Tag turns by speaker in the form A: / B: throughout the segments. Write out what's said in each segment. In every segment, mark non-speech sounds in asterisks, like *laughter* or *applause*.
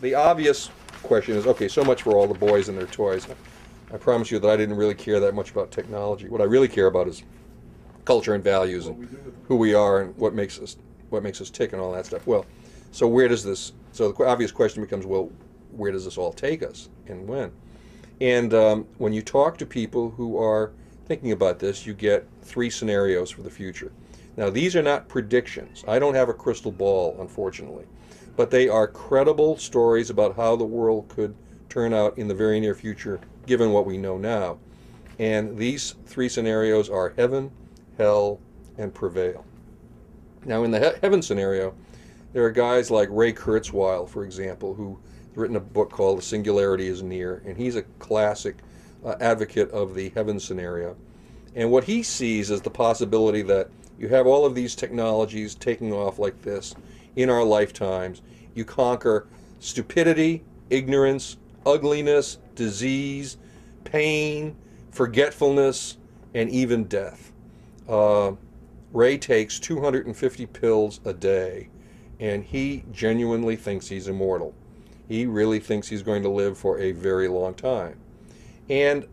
A: the obvious question is okay, so much for all the boys and their toys. I promise you that I didn't really care that much about technology. What I really care about is culture and values and who we are and what makes us what makes us tick and all that stuff. Well, so where does this? So the obvious question becomes, well, where does this all take us and when? And um, when you talk to people who are thinking about this, you get three scenarios for the future. Now, these are not predictions. I don't have a crystal ball, unfortunately, but they are credible stories about how the world could turn out in the very near future, given what we know now. And these three scenarios are heaven, hell, and prevail. Now, in the he- heaven scenario, there are guys like Ray Kurzweil, for example, who written a book called The Singularity is Near, and he's a classic uh, advocate of the heaven scenario. And what he sees is the possibility that you have all of these technologies taking off like this in our lifetimes. You conquer stupidity, ignorance, ugliness, disease, pain, forgetfulness, and even death. Uh, Ray takes 250 pills a day, and he genuinely thinks he's immortal. He really thinks he's going to live for a very long time. And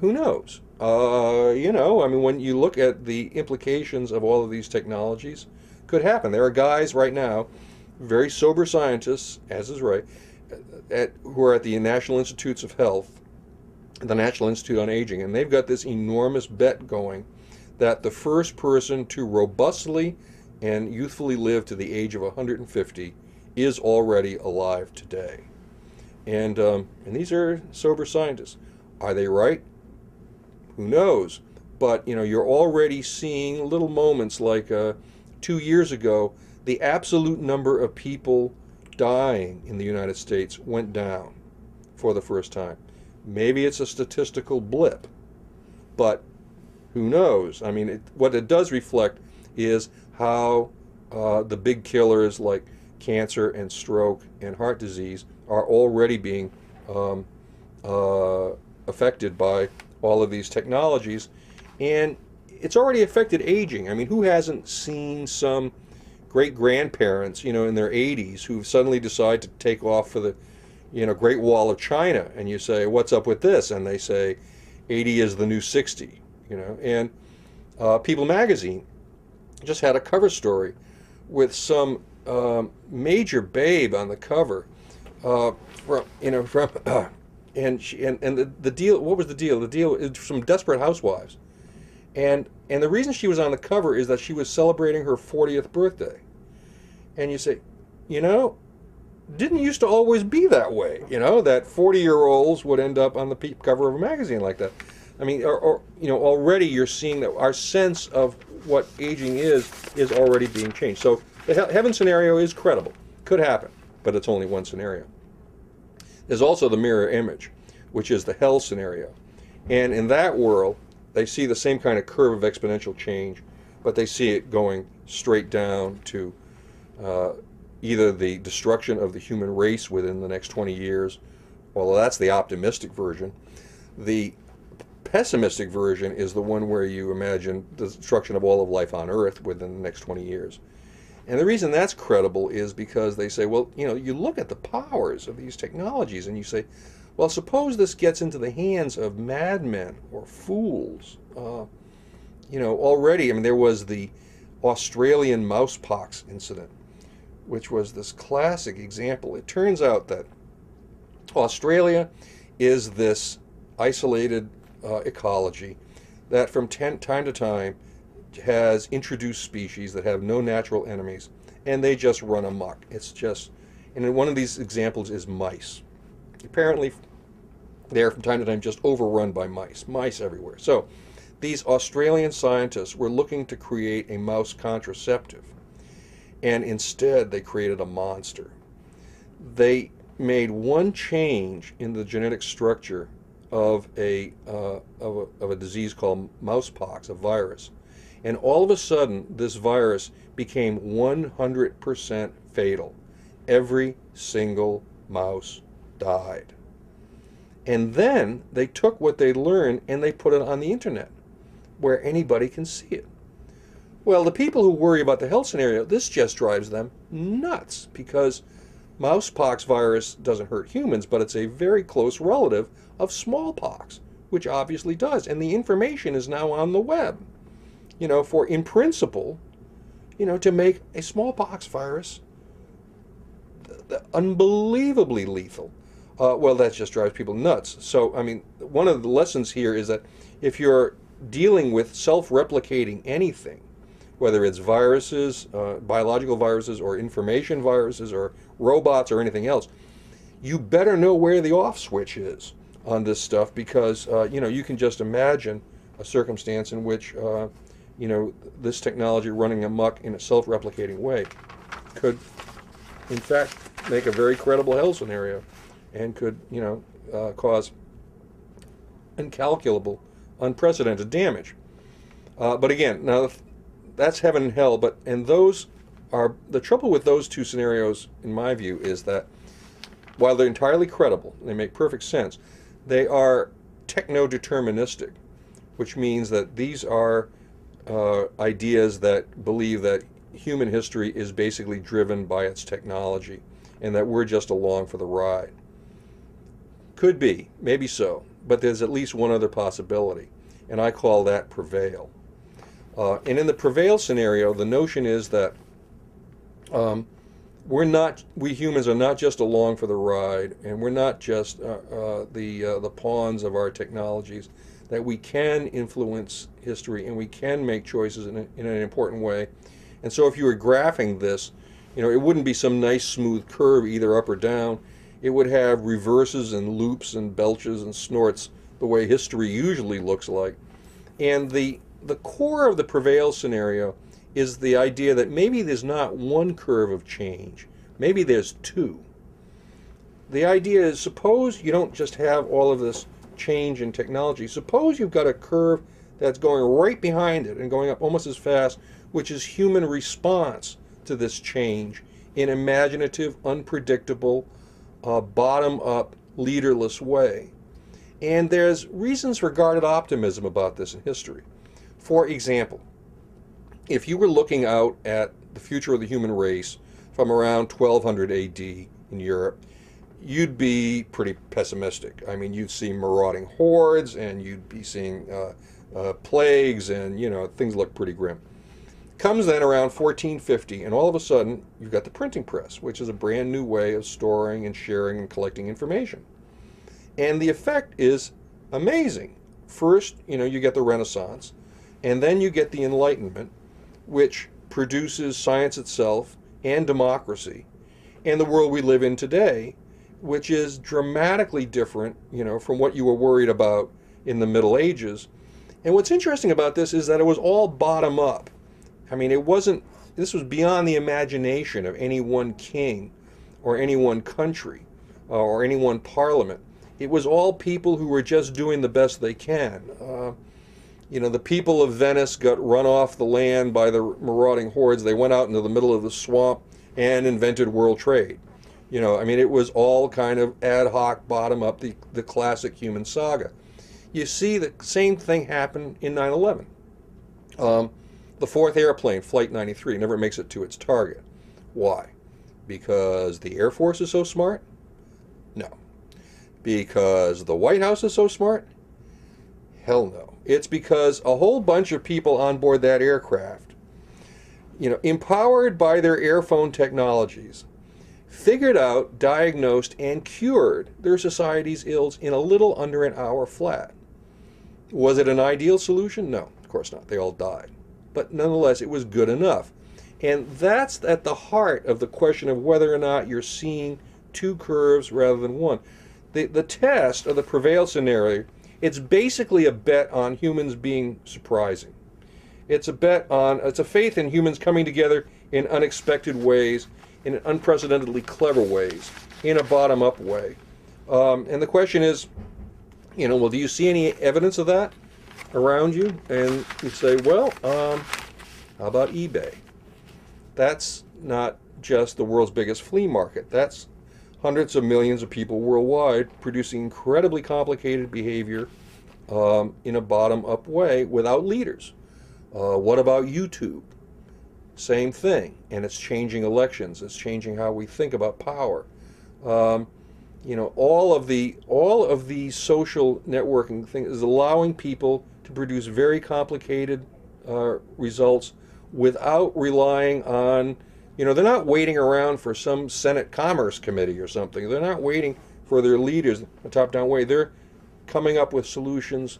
A: who knows? Uh, you know, I mean, when you look at the implications of all of these technologies, could happen. There are guys right now, very sober scientists, as is Ray, at, who are at the National Institutes of Health, the National Institute on Aging, and they've got this enormous bet going that the first person to robustly and youthfully live to the age of 150 is already alive today. And, um, and these are sober scientists. Are they right? Who knows? But you know, you're already seeing little moments like uh, two years ago, the absolute number of people dying in the United States went down for the first time. Maybe it's a statistical blip, but who knows? I mean, it, what it does reflect is how uh, the big killers like cancer and stroke and heart disease are already being um, uh, affected by all of these technologies. And it's already affected aging. I mean, who hasn't seen some great grandparents, you know, in their 80s who've suddenly decide to take off for the, you know, Great Wall of China? And you say, what's up with this? And they say, 80 is the new 60, you know. And uh, People magazine just had a cover story with some um, major babe on the cover uh, from you know from uh, *clears throat* and she, and and the, the deal what was the deal the deal is from desperate housewives and and the reason she was on the cover is that she was celebrating her 40th birthday and you say you know didn't used to always be that way you know that 40 year olds would end up on the cover of a magazine like that i mean or, or you know already you're seeing that our sense of what aging is is already being changed so the heaven scenario is credible. Could happen, but it's only one scenario. There's also the mirror image, which is the hell scenario. And in that world, they see the same kind of curve of exponential change, but they see it going straight down to uh, either the destruction of the human race within the next 20 years, although that's the optimistic version. The pessimistic version is the one where you imagine the destruction of all of life on Earth within the next 20 years. And the reason that's credible is because they say, well, you know, you look at the powers of these technologies and you say, well, suppose this gets into the hands of madmen or fools. Uh, you know, already, I mean, there was the Australian mousepox incident, which was this classic example. It turns out that Australia is this isolated uh, ecology that from time to time has introduced species that have no natural enemies, and they just run amok. It's just, and one of these examples is mice. Apparently, they're from time to time just overrun by mice, mice everywhere. So, these Australian scientists were looking to create a mouse contraceptive, and instead they created a monster. They made one change in the genetic structure of a, uh, of a, of a disease called mousepox, a virus, and all of a sudden, this virus became 100% fatal. Every single mouse died. And then they took what they learned and they put it on the internet where anybody can see it. Well, the people who worry about the health scenario, this just drives them nuts because Mousepox virus doesn't hurt humans, but it's a very close relative of smallpox, which obviously does. And the information is now on the web. You know, for in principle, you know, to make a smallpox virus unbelievably lethal. Uh, well, that just drives people nuts. So, I mean, one of the lessons here is that if you're dealing with self replicating anything, whether it's viruses, uh, biological viruses, or information viruses, or robots, or anything else, you better know where the off switch is on this stuff because, uh, you know, you can just imagine a circumstance in which, uh, you know, this technology running amok in a self replicating way could, in fact, make a very credible hell scenario and could, you know, uh, cause incalculable, unprecedented damage. Uh, but again, now that's heaven and hell. But and those are the trouble with those two scenarios, in my view, is that while they're entirely credible, they make perfect sense. They are techno-deterministic, which means that these are uh, ideas that believe that human history is basically driven by its technology and that we're just along for the ride. Could be, maybe so, but there's at least one other possibility, and I call that prevail. Uh, and in the prevail scenario, the notion is that um, we're not, we humans are not just along for the ride, and we're not just uh, uh, the uh, the pawns of our technologies. That we can influence history and we can make choices in, a, in an important way. And so, if you were graphing this, you know, it wouldn't be some nice smooth curve either up or down. It would have reverses and loops and belches and snorts the way history usually looks like. And the the core of the prevail scenario is the idea that maybe there's not one curve of change, maybe there's two. The idea is suppose you don't just have all of this change in technology, suppose you've got a curve that's going right behind it and going up almost as fast, which is human response to this change in imaginative, unpredictable, uh, bottom up, leaderless way. And there's reasons for guarded optimism about this in history. For example, if you were looking out at the future of the human race from around 1200 AD in Europe, you'd be pretty pessimistic. I mean, you'd see marauding hordes and you'd be seeing uh, uh, plagues and, you know, things look pretty grim. Comes then around 1450, and all of a sudden, you've got the printing press, which is a brand new way of storing and sharing and collecting information. And the effect is amazing. First, you know, you get the Renaissance, and then you get the Enlightenment, which produces science itself and democracy, and the world we live in today, which is dramatically different, you know, from what you were worried about in the Middle Ages. And what's interesting about this is that it was all bottom up. I mean, it wasn't, this was beyond the imagination of any one king or any one country uh, or any one parliament. It was all people who were just doing the best they can. Uh, you know, the people of Venice got run off the land by the marauding hordes. They went out into the middle of the swamp and invented world trade. You know, I mean, it was all kind of ad hoc, bottom up, the, the classic human saga. You see the same thing happen in 9 11. Um, the fourth airplane, Flight 93, never makes it to its target. Why? Because the Air Force is so smart? No. Because the White House is so smart? Hell no. It's because a whole bunch of people on board that aircraft, you know, empowered by their airphone technologies, figured out, diagnosed, and cured their society's ills in a little under an hour flat. Was it an ideal solution? No, of course not. They all died but nonetheless, it was good enough. And that's at the heart of the question of whether or not you're seeing two curves rather than one. The, the test of the prevail scenario, it's basically a bet on humans being surprising. It's a bet on, it's a faith in humans coming together in unexpected ways, in unprecedentedly clever ways, in a bottom up way. Um, and the question is, you know, well, do you see any evidence of that? Around you, and you say, well, um, how about eBay? That's not just the world's biggest flea market. That's hundreds of millions of people worldwide producing incredibly complicated behavior um, in a bottom up way without leaders. Uh, what about YouTube? same thing, and it's changing elections. It's changing how we think about power. Um, you know, all of the all of these social networking things is allowing people to produce very complicated uh, results without relying on, you know, they're not waiting around for some Senate Commerce Committee or something. They're not waiting for their leaders a top-down way. They're coming up with solutions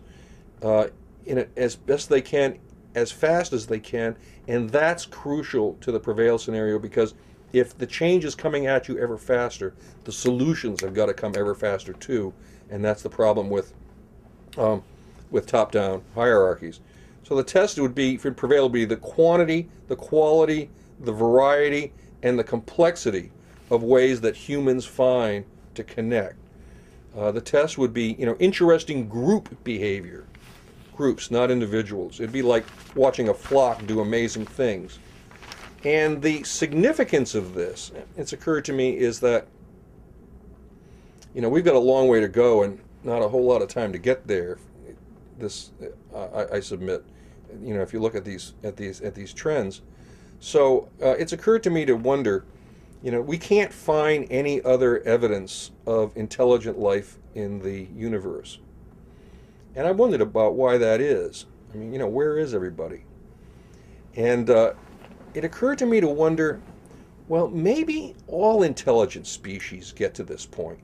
A: uh, in a, as best they can, as fast as they can, and that's crucial to the prevail scenario because if the change is coming at you ever faster, the solutions have got to come ever faster too, and that's the problem with um, with top-down hierarchies. So the test would be for prevail would be the quantity, the quality, the variety, and the complexity of ways that humans find to connect. Uh, the test would be, you know, interesting group behavior, groups, not individuals. It'd be like watching a flock do amazing things. And the significance of this, it's occurred to me, is that, you know, we've got a long way to go and not a whole lot of time to get there. This, uh, I, I, submit, you know, if you look at these at these at these trends. So uh, it's occurred to me to wonder you know, we can't find any other evidence of intelligent life in the universe. And I wondered about why that is. I mean, you know, where is everybody? And uh, it occurred to me to wonder well, maybe all intelligent species get to this point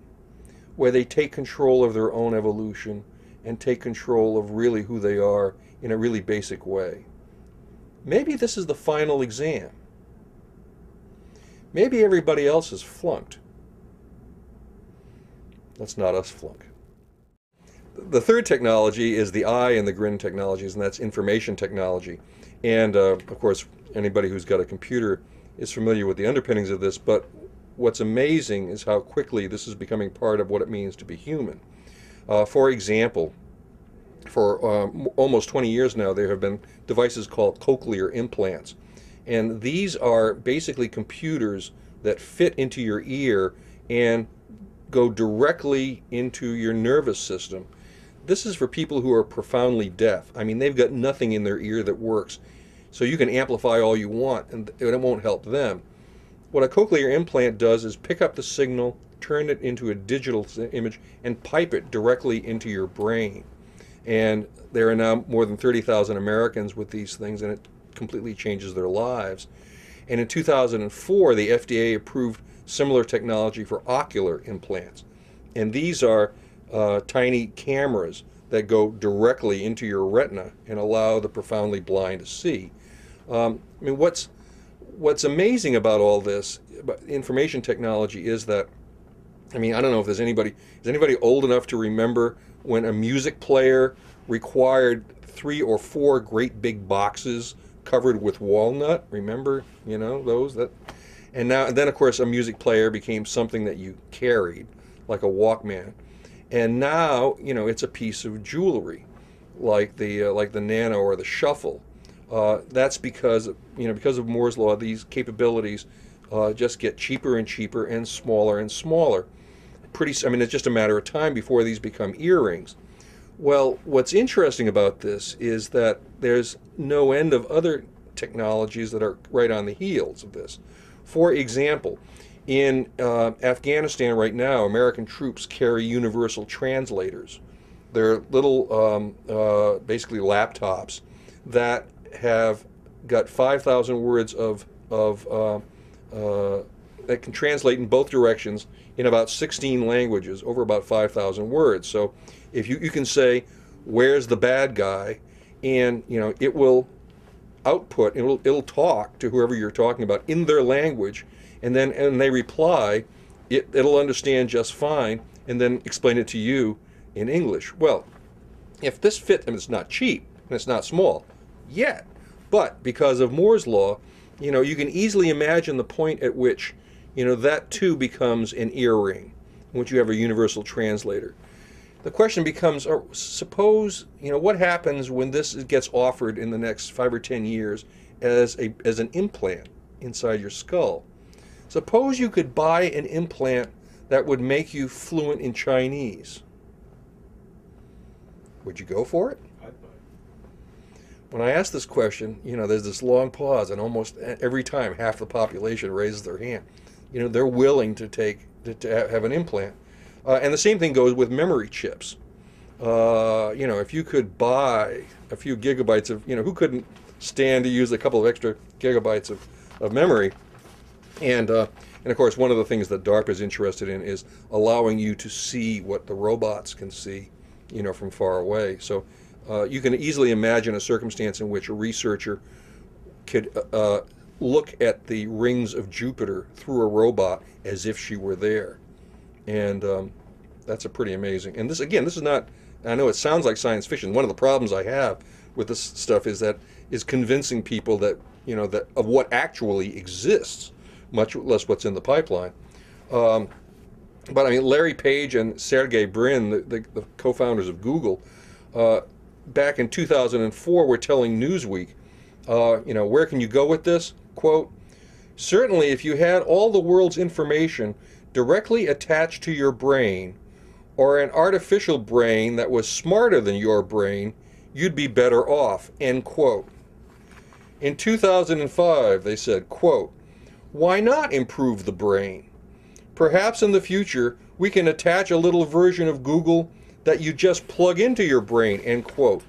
A: where they take control of their own evolution and take control of really who they are in a really basic way. Maybe this is the final exam. Maybe everybody else is flunked. Let's not us flunk. The third technology is the eye and the GRIN technologies, and that's information technology. And uh, of course, anybody who's got a computer is familiar with the underpinnings of this, but what's amazing is how quickly this is becoming part of what it means to be human. Uh, for example, for um, almost 20 years now, there have been devices called cochlear implants. And these are basically computers that fit into your ear and go directly into your nervous system. This is for people who are profoundly deaf. I mean, they've got nothing in their ear that works. So you can amplify all you want and it won't help them. What a cochlear implant does is pick up the signal, turn it into a digital image, and pipe it directly into your brain. And there are now more than 30,000 Americans with these things, and it completely changes their lives. And in 2004, the FDA approved similar technology for ocular implants. And these are uh, tiny cameras that go directly into your retina and allow the profoundly blind to see. Um, I mean, what's what's amazing about all this about information technology is that, I mean, I don't know if there's anybody is anybody old enough to remember when a music player required three or four great big boxes covered with walnut. Remember, you know those that. And now, and then of course, a music player became something that you carried, like a Walkman. And now, you know, it's a piece of jewelry, like the uh, like the Nano or the Shuffle. Uh, that's because you know because of Moore's law, these capabilities uh, just get cheaper and cheaper and smaller and smaller. Pretty, I mean, it's just a matter of time before these become earrings. Well, what's interesting about this is that there's no end of other technologies that are right on the heels of this. For example, in uh, Afghanistan right now, American troops carry universal translators. They're little, um, uh, basically laptops that have got 5,000 words of, of uh, uh, that can translate in both directions in about 16 languages over about 5,000 words. So if you, you can say, where's the bad guy? And, you know, it will output, it'll, it'll talk to whoever you're talking about in their language. And then, and they reply, it, it'll understand just fine and then explain it to you in English. Well, if this fit, and it's not cheap and it's not small yet, but because of Moore's law, you know, you can easily imagine the point at which, you know, that too becomes an earring, once you have a universal translator. The question becomes uh, suppose you know what happens when this gets offered in the next five or ten years as a as an implant inside your skull? Suppose you could buy an implant that would make you fluent in chinese. Would you go for it? When I ask this question, you know, there's this long pause, and almost every time half the population raises their hand. You know, they're willing to take to, to have an implant, uh, and the same thing goes with memory chips. Uh, you know, if you could buy a few gigabytes of, you know, who couldn't stand to use a couple of extra gigabytes of, of memory? And uh, and of course, one of the things that DARPA is interested in is allowing you to see what the robots can see, you know, from far away. So uh, you can easily imagine a circumstance in which a researcher could uh, look at the rings of Jupiter through a robot as if she were there. And um, that's a pretty amazing. And this, again, this is not, I know it sounds like science fiction. One of the problems I have with this stuff is that is convincing people that, you know, that of what actually exists, much less what's in the pipeline. Um, but I mean, Larry Page and Sergey Brin, the, the, the co-founders of Google, uh, back in 2004 were telling Newsweek, uh, you know, where can you go with this? Quote, certainly if you had all the world's information directly attached to your brain, or an artificial brain that was smarter than your brain, you'd be better off, end quote. In 2005, they said, quote, why not improve the brain? Perhaps in the future, we can attach a little version of Google that you just plug into your brain, end quote.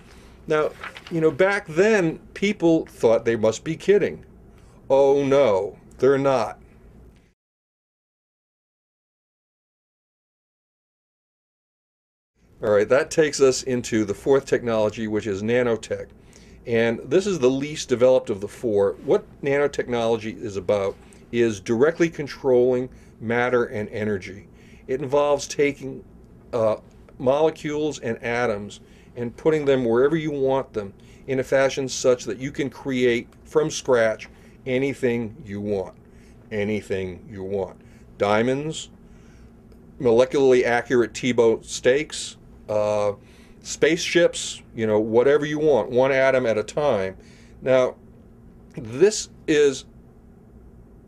A: Now, you know, back then, people thought they must be kidding. Oh no, they're not. All right, that takes us into the fourth technology, which is nanotech. And this is the least developed of the four. What nanotechnology is about is directly controlling matter and energy. It involves taking uh, molecules and atoms and putting them wherever you want them in a fashion such that you can create from scratch anything you want. Anything you want. Diamonds, molecularly accurate T-bone steaks, uh, spaceships, you know, whatever you want, one atom at a time. Now, this is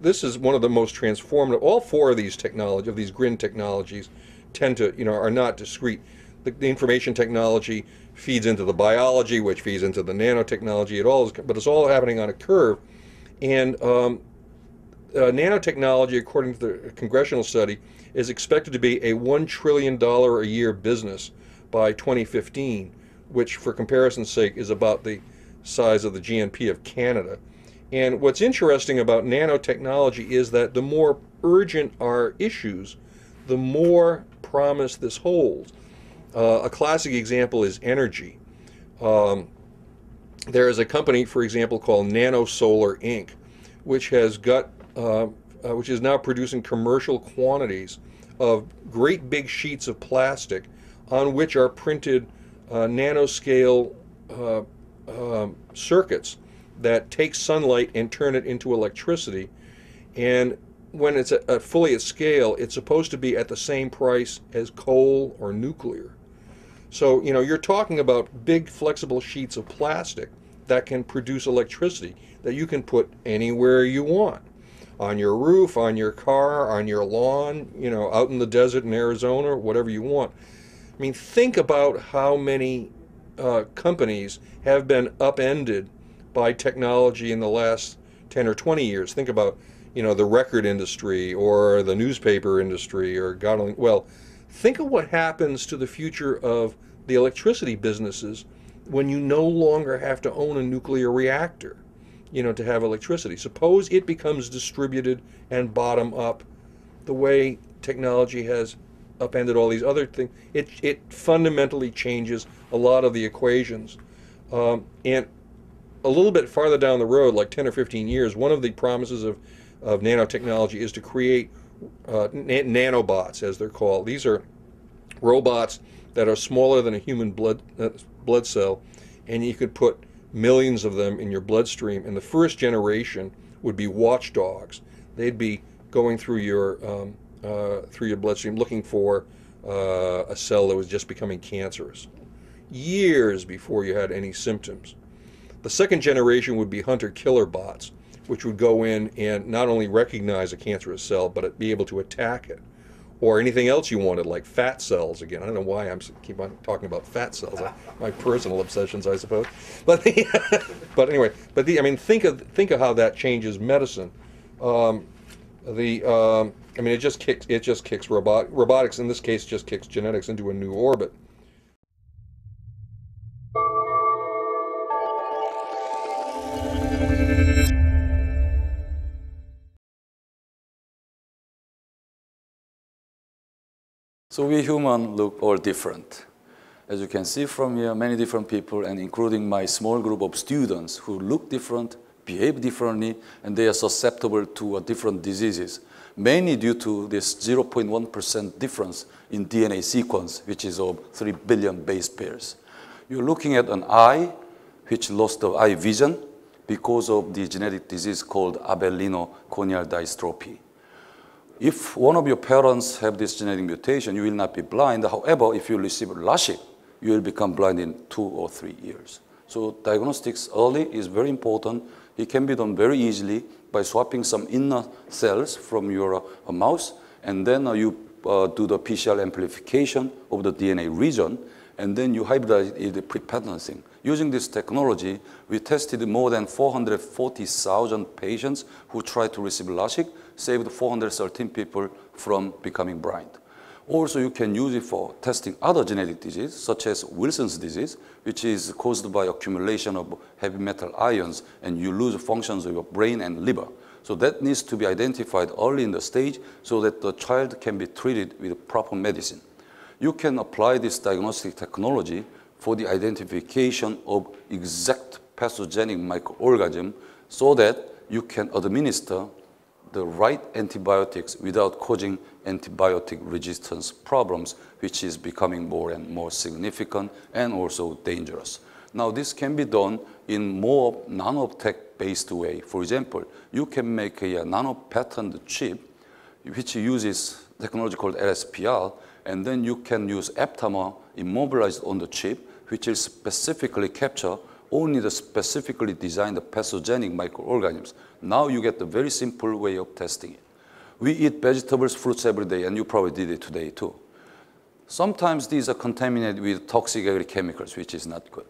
A: this is one of the most transformative. All four of these technology of these GRIN technologies tend to, you know, are not discrete. The, the, information technology feeds into the biology, which feeds into the nanotechnology. It all is, but it's all happening on a curve. And um, uh, nanotechnology, according to the congressional study, is expected to be a one trillion dollar a year business by 2015, which, for comparison's sake, is about the size of the GNP of Canada. And what's interesting about nanotechnology is that the more urgent our issues, the more promise this holds. Uh, a classic example is energy. Um, there is a company, for example, called NanoSolar Inc., which has got, uh, uh, which is now producing commercial quantities of great big sheets of plastic on which are printed uh, nanoscale uh, um, circuits that take sunlight and turn it into electricity. And when it's fully at scale, it's supposed to be at the same price as coal or nuclear. So, you know, you're talking about big flexible sheets of plastic that can produce electricity that you can put anywhere you want on your roof, on your car, on your lawn, you know, out in the desert in Arizona, whatever you want. I mean, think about how many uh, companies have been upended by technology in the last 10 or 20 years. Think about, you know, the record industry or the newspaper industry or God only, well, think of what happens to the future of the electricity businesses when you no longer have to own a nuclear reactor, you know, to have electricity. Suppose it becomes distributed and bottom up the way technology has upended all these other things. It, it fundamentally changes a lot of the equations. Um, and a little bit farther down the road, like 10 or 15 years, one of the promises of, of nanotechnology is to create uh, nanobots, as they're called. These are robots that are smaller than a human blood, uh, blood cell, and you could put millions of them in your bloodstream. And the first generation would be watchdogs. They'd be going through your um, uh, through your bloodstream looking for uh, a cell that was just becoming cancerous, years before you had any symptoms. The second generation would be hunter-killer bots, which would go in and not only recognize a cancerous cell, but be able to attack it. or anything else you wanted, like fat cells again. I don't know why I'm keep on talking about fat cells. My personal obsessions, I suppose. *laughs* But the, *laughs* but anyway, but the I mean, think of think of how that changes medicine. Um, the um, I mean, it just kicks it just kicks robot robotics in this case just kicks genetics into a new orbit.
B: So we human look all different. As you can see from here, many different people, and including my small group of students who look different, behave differently, and they are susceptible to different diseases, mainly due to this 0.1% difference in DNA sequence, which is of 3 billion base pairs. You're looking at an eye, which lost the eye vision because of the genetic disease called Avellino corneal dystrophy. If one of your parents have this genetic mutation, you will not be blind. However, if you receive LASIK, you will become blind in two or three years. So diagnostics early is very important. It can be done very easily by swapping some inner cells from your uh, mouse, and then uh, you uh, do the PCR amplification of the DNA region, and then you hybridize it pre-patenting. Using this technology, we tested more than 440,000 patients who tried to receive LASIK, saved 413 people from becoming blind. Also, you can use it for testing other genetic diseases, such as Wilson's disease, which is caused by accumulation of heavy metal ions, and you lose functions of your brain and liver. So that needs to be identified early in the stage so that the child can be treated with proper medicine. You can apply this diagnostic technology for the identification of exact pathogenic microorganism so that you can administer the right antibiotics without causing antibiotic resistance problems, which is becoming more and more significant and also dangerous. Now, this can be done in more nanotech-based way. For example, you can make a, nano-patterned chip, which uses technology called LSPR, and then you can use aptamer immobilized on the chip, which will specifically capture only the specifically designed pathogenic microorganisms. Now you get the very simple way of testing it. We eat vegetables, fruits every day, and you probably did it today too. Sometimes these are contaminated with toxic chemicals, which is not good.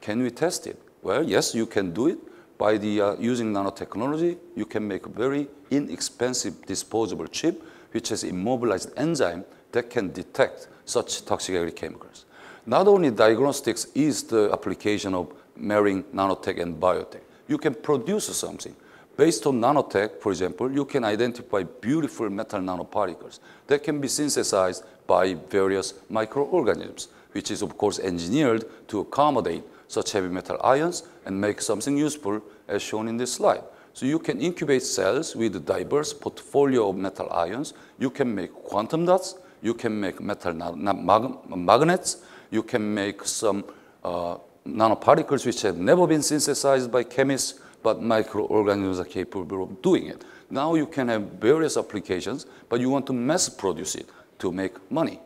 B: Can we test it? Well, yes, you can do it. By the, uh, using nanotechnology, you can make a very inexpensive disposable chip, which has immobilized enzyme that can detect such toxic chemicals. Not only diagnostics is the application of marrying nanotech and biotech. You can produce something. Based on nanotech, for example, you can identify beautiful metal nanoparticles that can be synthesized by various microorganisms, which is, of course, engineered to accommodate such heavy metal ions and make something useful, as shown in this slide. So you can incubate cells with a diverse portfolio of metal ions. You can make quantum dots. You can make metal magnets. You can make some uh, nanoparticles which have never been synthesized by chemists, but microorganisms are capable of doing it. Now you can have various applications, but you want to mass produce it to make money.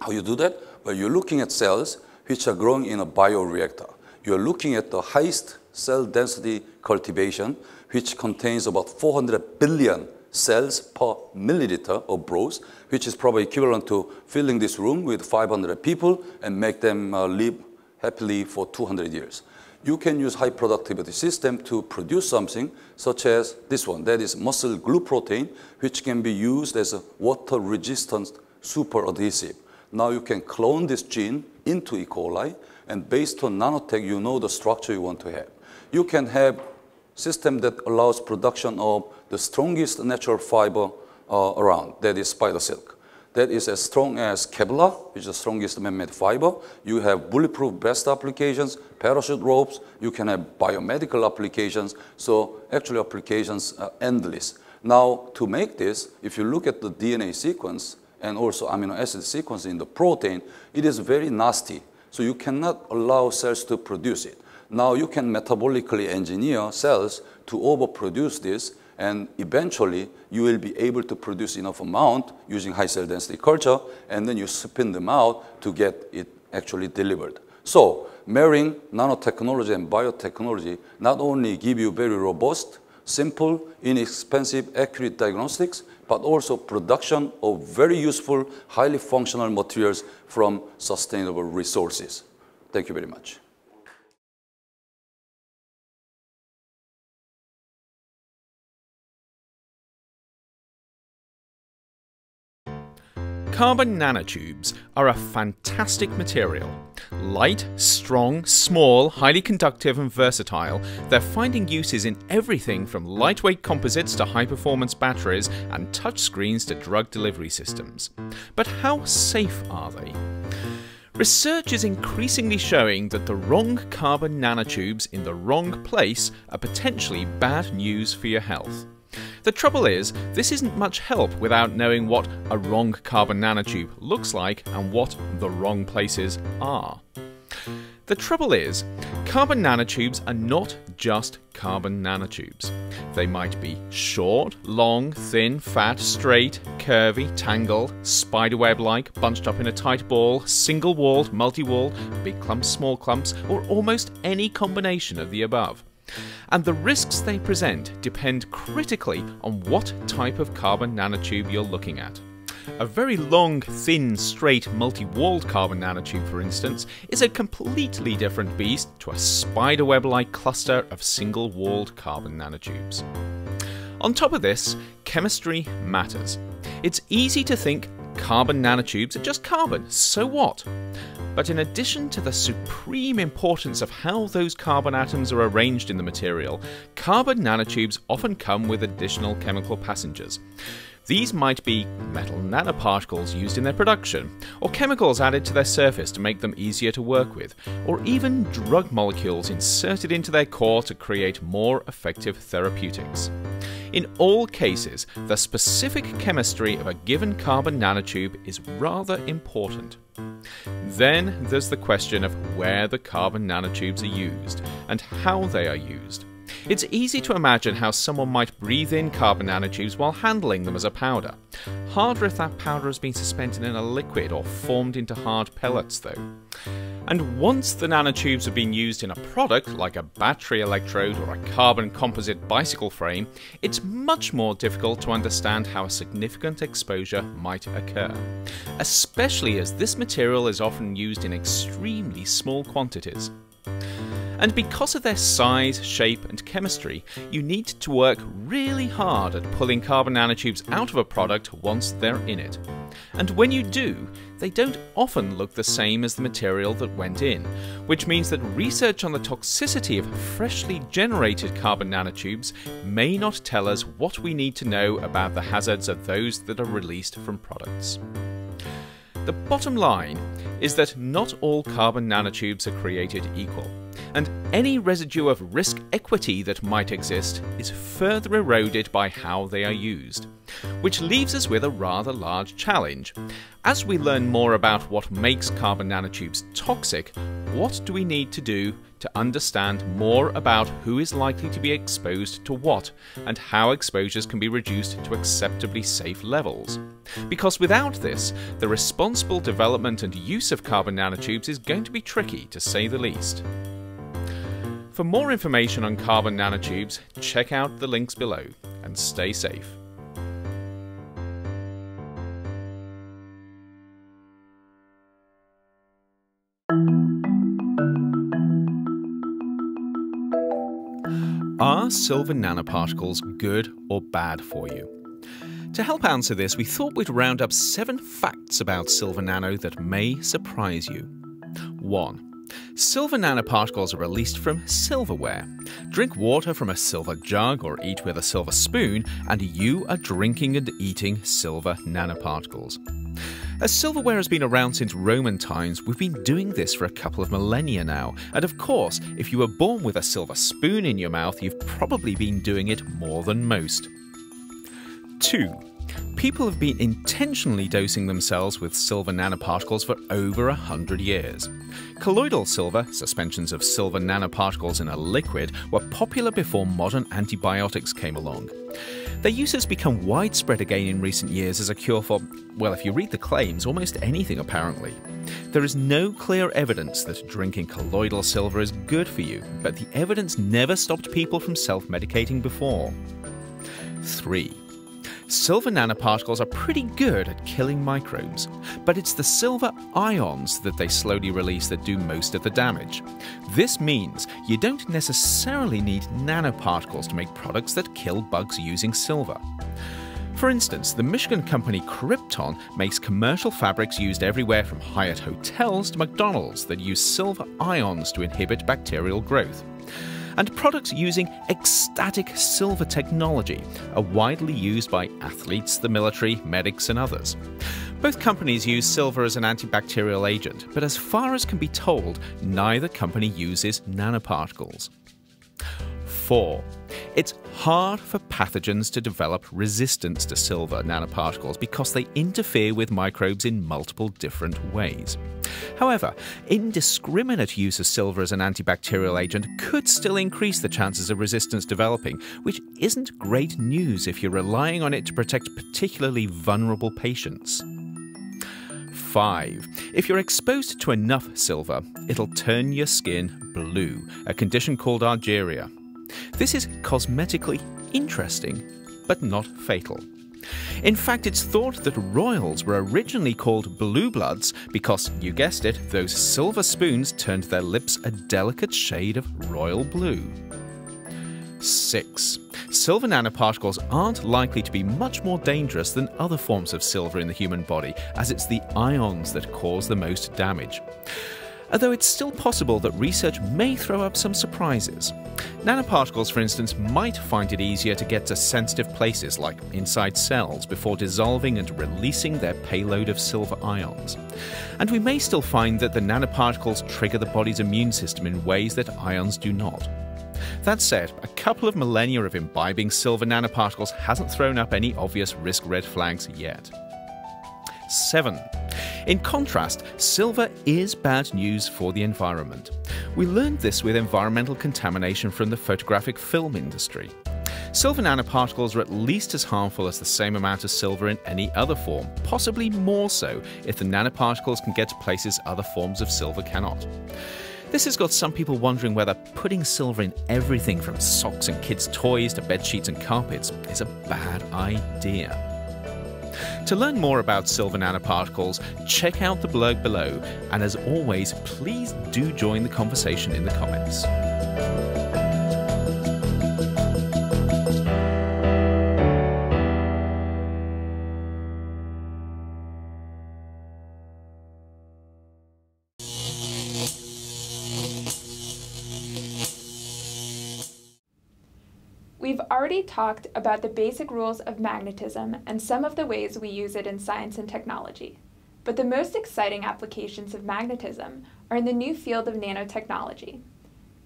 B: How you do that? Well, you're looking at cells which are growing in a bioreactor. You're looking at the highest cell density cultivation, which contains about 400 billion cells per milliliter of broth, which is probably equivalent to filling this room with 500 people and make them uh, live happily for 200 years. You can use high productivity system to produce something such as this one, that is mussel glue protein, which can be used as a water resistant super adhesive. Now you can clone this gene into E. coli, and based on nanotech, you know the structure you want to have. You can have system that allows production of the strongest natural fiber uh, around, that is spider silk that is as strong as Kevlar, which is the strongest man-made fiber. You have bulletproof vest applications, parachute ropes. You can have biomedical applications. So actually applications are endless. Now, to make this, if you look at the DNA sequence and also amino acid sequence in the protein, it is very nasty. So you cannot allow cells to produce it. Now you can metabolically engineer cells to overproduce this and eventually you will be able to produce enough amount using high cell density culture, and then you spin them out to get it actually delivered. So marrying nanotechnology and biotechnology not only give you very robust simple, inexpensive, accurate diagnostics, but also production of very useful, highly functional materials from sustainable resources. Thank you very much.
C: Carbon nanotubes are a fantastic material. Light, strong, small, highly conductive and versatile, they're finding uses in everything from lightweight composites to high-performance batteries and touchscreens to drug delivery systems. But how safe are they? Research is increasingly showing that the wrong carbon nanotubes in the wrong place are potentially bad news for your health. The trouble is, this isn't much help without knowing what a wrong carbon nanotube looks like and what the wrong places are. The trouble is, carbon nanotubes are not just carbon nanotubes. They might be short, long, thin, fat, straight, curvy, tangled, spiderweb like, bunched up in a tight ball, single walled, multi walled, big clumps, small clumps, or almost any combination of the above and the risks they present depend critically on what type of carbon nanotube you're looking at. A very long, thin, straight, multi-walled carbon nanotube, for instance, is a completely different beast to a spiderweb-like cluster of single-walled carbon nanotubes. On top of this, chemistry matters. It's easy to think carbon nanotubes are just carbon, so what? But in addition to the supreme importance of how those carbon atoms are arranged in the material, carbon nanotubes often come with additional chemical passengers. These might be metal nanoparticles used in their production, or chemicals added to their surface to make them easier to work with, or even drug molecules inserted into their core to create more effective therapeutics. In all cases, the specific chemistry of a given carbon nanotube is rather important. Then there's the question of where the carbon nanotubes are used and how they are used. It's easy to imagine how someone might breathe in carbon nanotubes while handling them as a powder. Harder if that powder has been suspended in a liquid or formed into hard pellets, though. And once the nanotubes have been used in a product like a battery electrode or a carbon composite bicycle frame, it's much more difficult to understand how a significant exposure might occur, especially as this material is often used in extremely small quantities. And because of their size, shape, and chemistry, you need to work really hard at pulling carbon nanotubes out of a product once they're in it. And when you do, they don't often look the same as the material that went in, which means that research on the toxicity of freshly generated carbon nanotubes may not tell us what we need to know about the hazards of those that are released from products. The bottom line is that not all carbon nanotubes are created equal and any residue of risk equity that might exist is further eroded by how they are used. Which leaves us with a rather large challenge. As we learn more about what makes carbon nanotubes toxic, what do we need to do to understand more about who is likely to be exposed to what and how exposures can be reduced to acceptably safe levels? Because without this, the responsible development and use of carbon nanotubes is going to be tricky to say the least. For more information on carbon nanotubes, check out the links below and stay safe. Are silver nanoparticles good or bad for you? To help answer this, we thought we'd round up seven facts about silver nano that may surprise you. 1. Silver nanoparticles are released from silverware. Drink water from a silver jug or eat with a silver spoon, and you are drinking and eating silver nanoparticles. As silverware has been around since Roman times, we've been doing this for a couple of millennia now. And of course, if you were born with a silver spoon in your mouth, you've probably been doing it more than most. 2 people have been intentionally dosing themselves with silver nanoparticles for over a hundred years. Colloidal silver, suspensions of silver nanoparticles in a liquid, were popular before modern antibiotics came along. Their use has become widespread again in recent years as a cure for, well, if you read the claims, almost anything apparently. There is no clear evidence that drinking colloidal silver is good for you, but the evidence never stopped people from self medicating before. 3. Silver nanoparticles are pretty good at killing microbes, but it's the silver ions that they slowly release that do most of the damage. This means you don't necessarily need nanoparticles to make products that kill bugs using silver. For instance, the Michigan company Crypton makes commercial fabrics used everywhere from Hyatt hotels to McDonald's that use silver ions to inhibit bacterial growth and products using X-Static silver technology are widely used by athletes, the military, medics, and others. Both companies use silver as an antibacterial agent, but as far as can be told, neither company uses nanoparticles. 4. It's hard for pathogens to develop resistance to silver nanoparticles because they interfere with microbes in multiple different ways. However, indiscriminate use of silver as an antibacterial agent could still increase the chances of resistance developing, which isn't great news if you're relying on it to protect particularly vulnerable patients. 5. If you're exposed to enough silver, it'll turn your skin blue, a condition called argyria. This is cosmetically interesting, but not fatal. In fact, it's thought that royals were originally called blue bloods because, you guessed it, those silver spoons turned their lips a delicate shade of royal blue. 6. Silver nanoparticles aren't likely to be much more dangerous than other forms of silver in the human body, as it's the ions that cause the most damage although it's still possible that research may throw up some surprises. Nanoparticles, for instance, might find it easier to get to sensitive places like inside cells before dissolving and releasing their payload of silver ions. And we may still find that the nanoparticles trigger the body's immune system in ways that ions do not. That said, a couple of millennia of imbibing silver nanoparticles hasn't thrown up any obvious risk red flags yet. 7. In contrast, silver is bad news for the environment. We learned this with environmental contamination from the photographic film industry. Silver nanoparticles are at least as harmful as the same amount of silver in any other form, possibly more so if the nanoparticles can get to places other forms of silver cannot. This has got some people wondering whether putting silver in everything from socks and kids' toys to bed sheets and carpets is a bad idea. To learn more about silver nanoparticles, check out the blog below, and as always, please do join the conversation in the comments.
D: Talked about the basic rules of magnetism and some of the ways we use it in science and technology. But the most exciting applications of magnetism are in the new field of nanotechnology.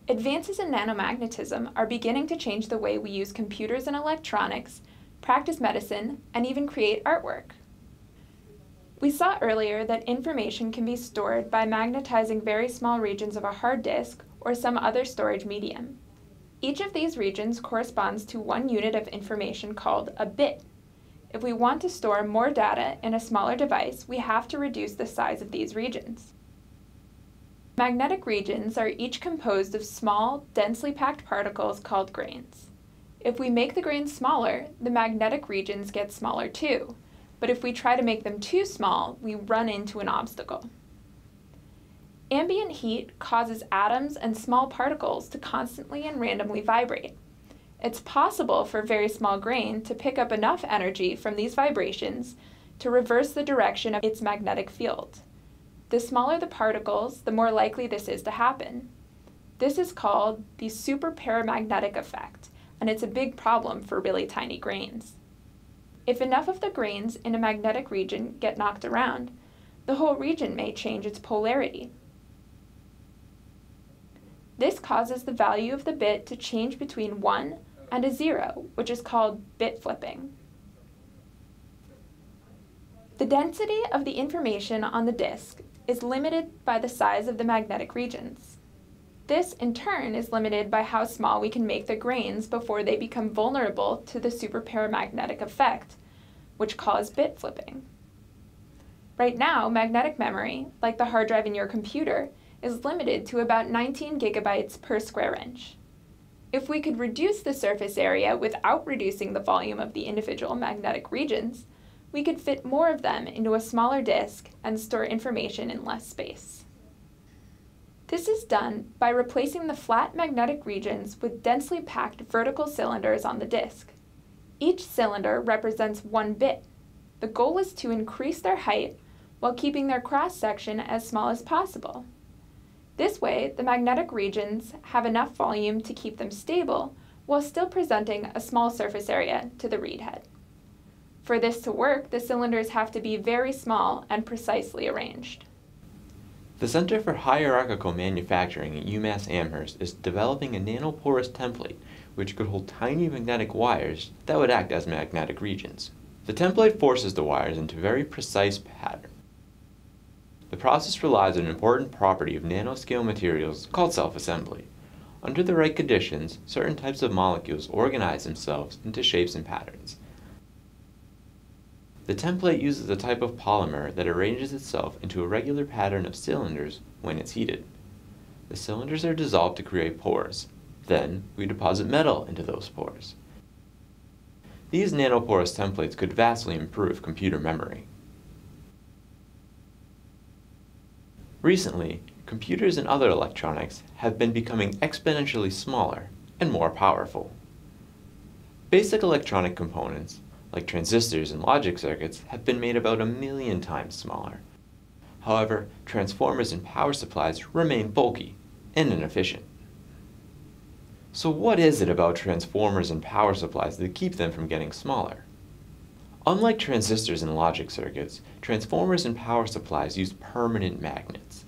D: Advances in nanomagnetism are beginning to change the way we use computers and electronics, practice medicine, and even create artwork. We saw earlier that information can be stored by magnetizing very small regions of a hard disk or some other storage medium. Each of these regions corresponds to one unit of information called a bit. If we want to store more data in a smaller device, we have to reduce the size of these regions. Magnetic regions are each composed of small, densely packed particles called grains. If we make the grains smaller, the magnetic regions get smaller too. But if we try to make them too small, we run into an obstacle. Ambient heat causes atoms and small particles to constantly and randomly vibrate. It's possible for very small grain to pick up enough energy from these vibrations to reverse the direction of its magnetic field. The smaller the particles, the more likely this is to happen. This is called the superparamagnetic effect, and it's a big problem for really tiny grains. If enough of the grains in a magnetic region get knocked around, the whole region may change its polarity. This causes the value of the bit to change between 1 and a 0, which is called bit flipping. The density of the information on the disk is limited by the size of the magnetic regions. This, in turn, is limited by how small we can make the grains before they become vulnerable to the superparamagnetic effect, which cause bit flipping. Right now, magnetic memory, like the hard drive in your computer, is limited to about 19 gigabytes per square inch. If we could reduce the surface area without reducing the volume of the individual magnetic regions, we could fit more of them into a smaller disk and store information in less space. This is done by replacing the flat magnetic regions with densely packed vertical cylinders on the disk. Each cylinder represents one bit. The goal is to increase their height while keeping their cross section as small as possible. This way, the magnetic regions have enough volume to keep them stable while still presenting a small surface area to the read head. For this to work, the cylinders have to be very small and precisely arranged.
E: The Center for Hierarchical Manufacturing at UMass Amherst is developing a nanoporous template which could hold tiny magnetic wires that would act as magnetic regions. The template forces the wires into very precise pattern. The process relies on an important property of nanoscale materials called self-assembly. Under the right conditions, certain types of molecules organize themselves into shapes and patterns. The template uses a type of polymer that arranges itself into a regular pattern of cylinders when it's heated. The cylinders are dissolved to create pores. Then, we deposit metal into those pores. These nanoporous templates could vastly improve computer memory. Recently, computers and other electronics have been becoming exponentially smaller and more powerful. Basic electronic components, like transistors and logic circuits, have been made about a million times smaller. However, transformers and power supplies remain bulky and inefficient. So what is it about transformers and power supplies that keep them from getting smaller? Unlike transistors and logic circuits, transformers and power supplies use permanent magnets.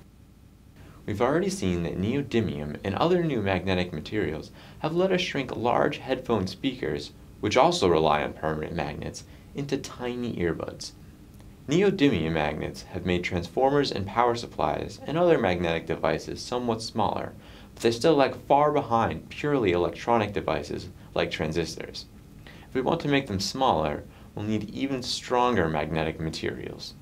E: We've already seen that neodymium and other new magnetic materials have let us shrink large headphone speakers which also rely on permanent magnets, into tiny earbuds. Neodymium magnets have made transformers and power supplies and other magnetic devices somewhat smaller, but they still lag far behind purely electronic devices like transistors. If we want to make them smaller, we'll need even stronger magnetic materials.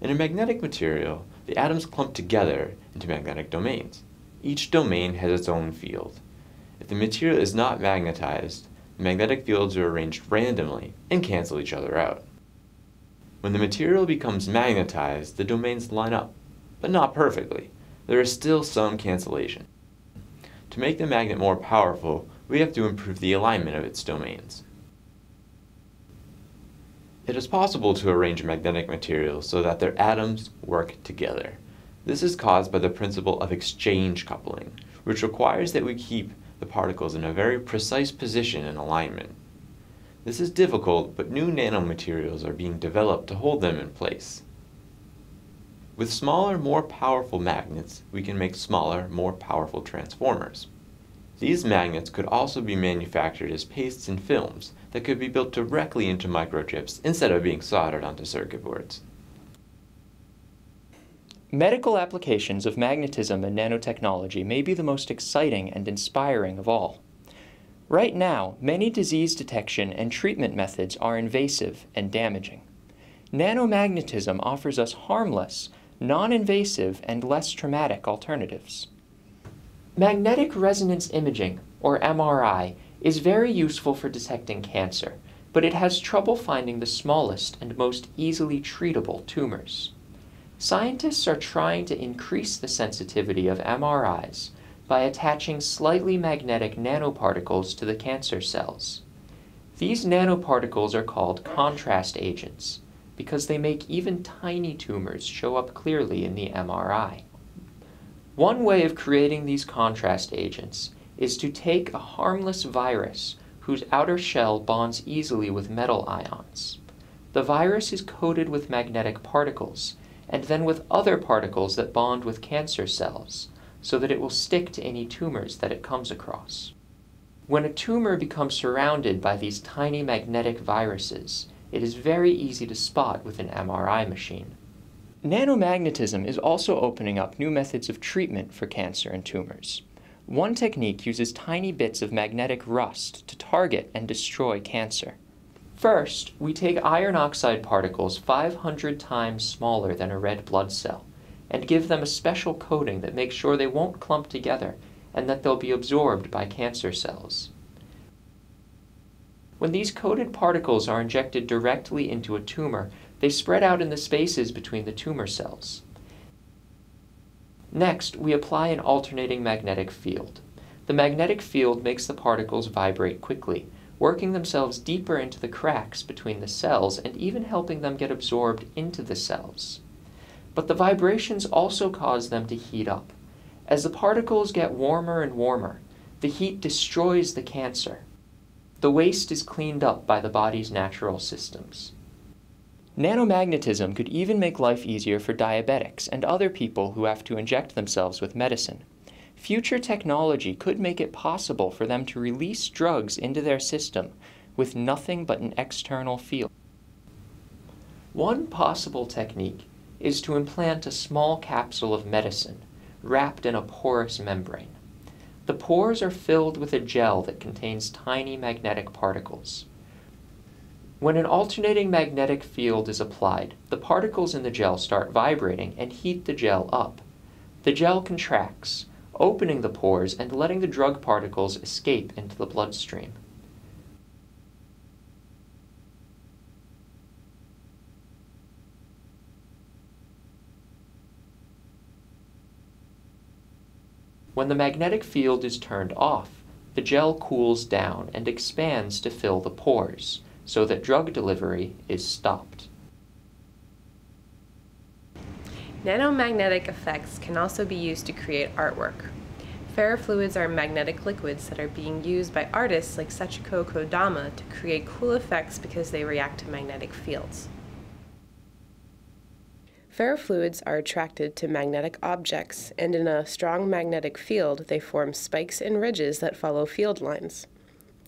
E: In a magnetic material, the atoms clump together into magnetic domains. Each domain has its own field. If the material is not magnetized, the magnetic fields are arranged randomly and cancel each other out. When the material becomes magnetized, the domains line up, but not perfectly. There is still some cancellation. To make the magnet more powerful, we have to improve the alignment of its domains. It is possible to arrange magnetic materials so that their atoms work together. This is caused by the principle of exchange coupling, which requires that we keep the particles in a very precise position and alignment. This is difficult, but new nanomaterials are being developed to hold them in place. With smaller, more powerful magnets, we can make smaller, more powerful transformers. These magnets could also be manufactured as pastes and films that could be built directly into microchips instead of being soldered onto circuit boards.
F: Medical applications of magnetism and nanotechnology may be the most exciting and inspiring of all. Right now, many disease detection and treatment methods are invasive and damaging. Nanomagnetism offers us harmless, non-invasive, and less traumatic alternatives. Magnetic resonance imaging, or MRI, is very useful for detecting cancer, but it has trouble finding the smallest and most easily treatable tumors. Scientists are trying to increase the sensitivity of MRIs by attaching slightly magnetic nanoparticles to the cancer cells. These nanoparticles are called contrast agents because they make even tiny tumors show up clearly in the MRI. One way of creating these contrast agents is to take a harmless virus whose outer shell bonds easily with metal ions. The virus is coated with magnetic particles and then with other particles that bond with cancer cells, so that it will stick to any tumors that it comes across. When a tumor becomes surrounded by these tiny magnetic viruses, it is very easy to spot with an MRI machine. Nanomagnetism is also opening up new methods of treatment for cancer and tumors. One technique uses tiny bits of magnetic rust to target and destroy cancer. First, we take iron oxide particles 500 times smaller than a red blood cell and give them a special coating that makes sure they won't clump together and that they'll be absorbed by cancer cells. When these coated particles are injected directly into a tumor, they spread out in the spaces between the tumor cells. Next, we apply an alternating magnetic field. The magnetic field makes the particles vibrate quickly, working themselves deeper into the cracks between the cells and even helping them get absorbed into the cells. But the vibrations also cause them to heat up. As the particles get warmer and warmer, the heat destroys the cancer. The waste is cleaned up by the body's natural systems. Nanomagnetism could even make life easier for diabetics and other people who have to inject themselves with medicine. Future technology could make it possible for them to release drugs into their system with nothing but an external field. One possible technique is to implant a small capsule of medicine wrapped in a porous membrane. The pores are filled with a gel that contains tiny magnetic particles. When an alternating magnetic field is applied, the particles in the gel start vibrating and heat the gel up. The gel contracts, opening the pores and letting the drug particles escape into the bloodstream. When the magnetic field is turned off, the gel cools down and expands to fill the pores so that drug delivery is stopped.
G: Nanomagnetic effects can also be used to create artwork. Ferrofluids are magnetic liquids that are being used by artists like Sachiko Kodama to create cool effects because they react to magnetic fields. Ferrofluids are attracted to magnetic objects, and in a strong magnetic field, they form spikes and ridges that follow field lines.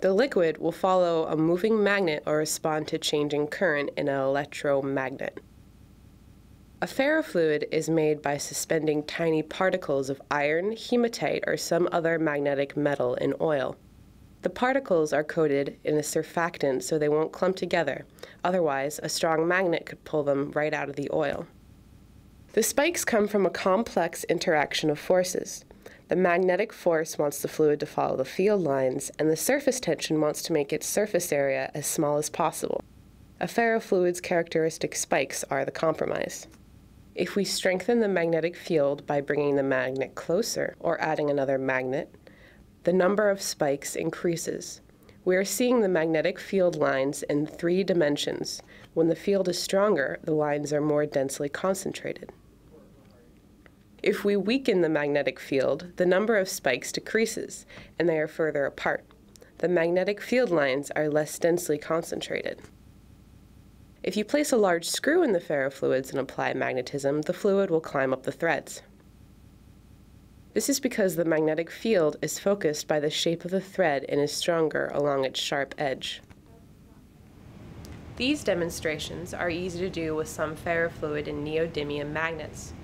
G: The liquid will follow a moving magnet or respond to changing current in an electromagnet. A ferrofluid is made by suspending tiny particles of iron, hematite, or some other magnetic metal in oil. The particles are coated in a surfactant so they won't clump together, otherwise, a strong magnet could pull them right out of the oil. The spikes come from a complex interaction of forces. The magnetic force wants the fluid to follow the field lines, and the surface tension wants to make its surface area as small as possible. A ferrofluid's characteristic spikes are the compromise. If we strengthen the magnetic field by bringing the magnet closer or adding another magnet, the number of spikes increases. We are seeing the magnetic field lines in three dimensions. When the field is stronger, the lines are more densely concentrated. If we weaken the magnetic field, the number of spikes decreases, and they are further apart. The magnetic field lines are less densely concentrated. If you place a large screw in the ferrofluids and apply magnetism, the fluid will climb up the threads. This is because the magnetic field is focused by the shape of the thread and is stronger along its sharp edge. These demonstrations are easy to do with some ferrofluid and neodymium magnets.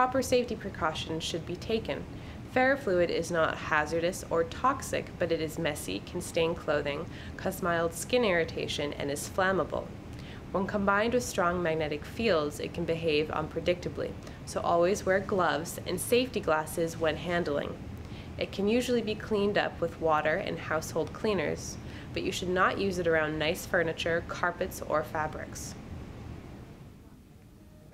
G: Proper safety precautions should be taken. Ferrofluid is not hazardous or toxic, but it is messy, can stain clothing, cause mild skin irritation, and is flammable. When combined with strong magnetic fields, it can behave unpredictably, so always wear gloves and safety glasses when handling. It can usually be cleaned up with water and household cleaners, but you should not use it around nice furniture, carpets, or fabrics.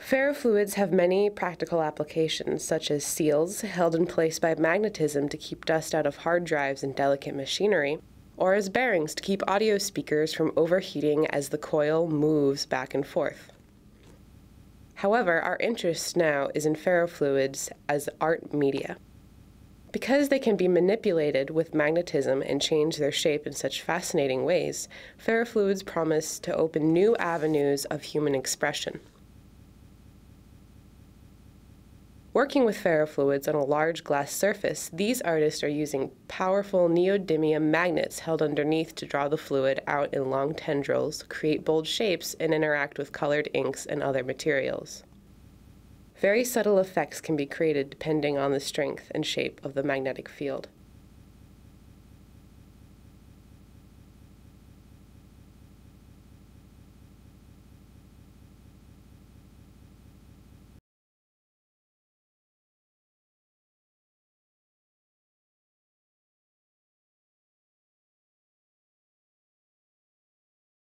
G: Ferrofluids have many practical applications, such as seals held in place by magnetism to keep dust out of hard drives and delicate machinery, or as bearings to keep audio speakers from overheating as the coil moves back and forth. However, our interest now is in ferrofluids as art media. Because they can be manipulated with magnetism and change their shape in such fascinating ways, ferrofluids promise to open new avenues of human expression. Working with ferrofluids on a large glass surface, these artists are using powerful neodymium magnets held underneath to draw the fluid out in long tendrils, create bold shapes, and interact with colored inks and other materials. Very subtle effects can be created depending on the strength and shape of the magnetic field.